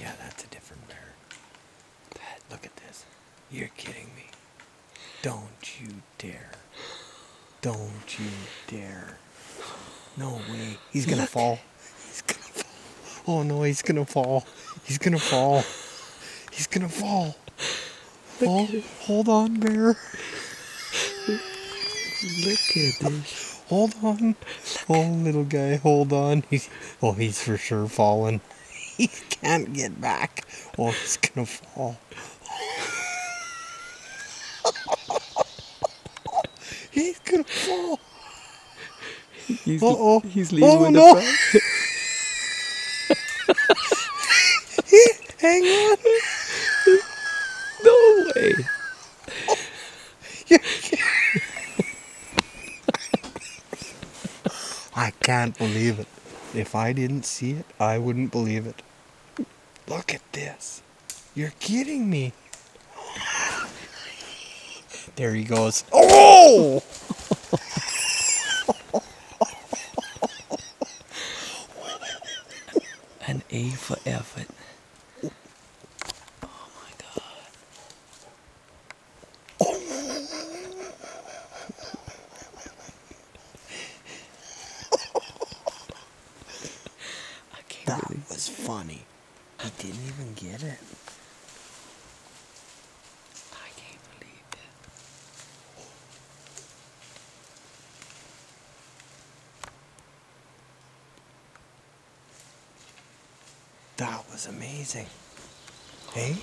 Yeah, that's a different bear. That, look at this. You're kidding me. Don't you dare. Don't you dare. No way. He's gonna look. fall. He's gonna fall. Oh no, he's gonna fall. He's gonna fall. He's gonna fall. Oh, hold on, bear. Look at this. Hold on. Oh, little guy, hold on. He's, oh, he's for sure falling. He can't get back. Oh, he's gonna fall. he's gonna fall. He's, Uh-oh. he's leaving Oh, with no. the front. Hang on. No way. I can't believe it. If I didn't see it, I wouldn't believe it. Look at this. You're kidding me. There he goes. Oh! An A for effort. Oh my god. That was funny. He didn't even get it. I can't believe it. That was amazing. Hey?